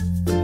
you